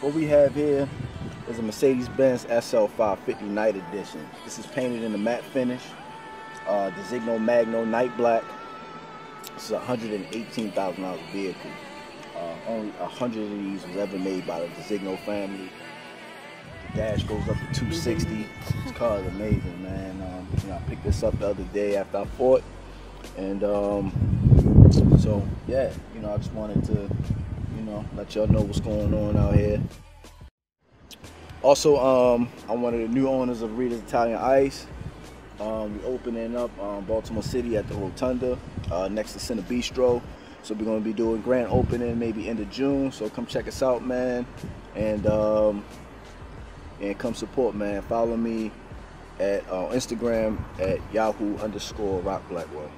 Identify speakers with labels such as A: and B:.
A: what we have here is a Mercedes-Benz SL 550 Night Edition. This is painted in a matte finish. Uh, Designo Magno Night Black. This is a $118,000 vehicle. Uh, only 100 of these was ever made by the Designo family. The dash goes up to 260. This car is amazing, man. Um, you know, I picked this up the other day after I fought. And um, so, yeah, you know, I just wanted to, you know, let y'all know what's going on out here. Also, um, I'm one of the new owners of Rita's Italian Ice. Um, we're opening up um, Baltimore City at the Rotunda uh, next to Center Bistro. So we're going to be doing grand opening maybe end of June. So come check us out, man. And um, and come support, man. Follow me at uh, Instagram at Yahu underscore Rock Blackwell.